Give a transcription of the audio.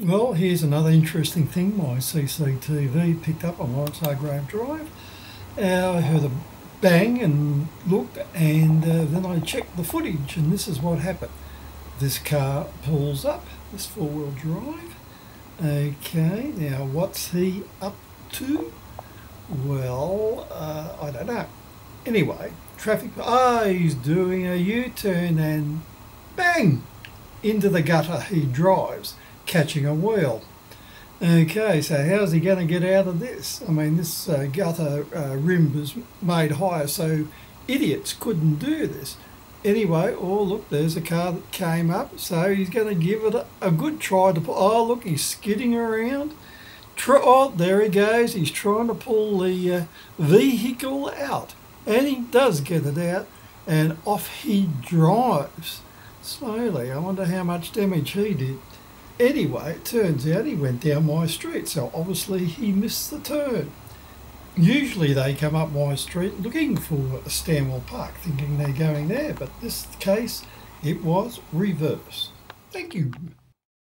Well, here's another interesting thing my CCTV picked up on Lawrence Hargrave Drive. Uh, I heard a bang and looked, and uh, then I checked the footage, and this is what happened. This car pulls up, this four wheel drive. Okay, now what's he up to? Well, uh, I don't know. Anyway, traffic. Ah, he's doing a U turn and bang into the gutter he drives catching a wheel. Okay, so how's he going to get out of this? I mean, this uh, gutter uh, rim was made higher, so idiots couldn't do this. Anyway, oh look, there's a car that came up, so he's going to give it a, a good try to pull. Oh look, he's skidding around. Oh, there he goes. He's trying to pull the uh, vehicle out, and he does get it out, and off he drives slowly. I wonder how much damage he did. Anyway, it turns out he went down my street, so obviously he missed the turn. Usually they come up my street looking for Stanwell Park, thinking they're going there, but this case it was reversed. Thank you.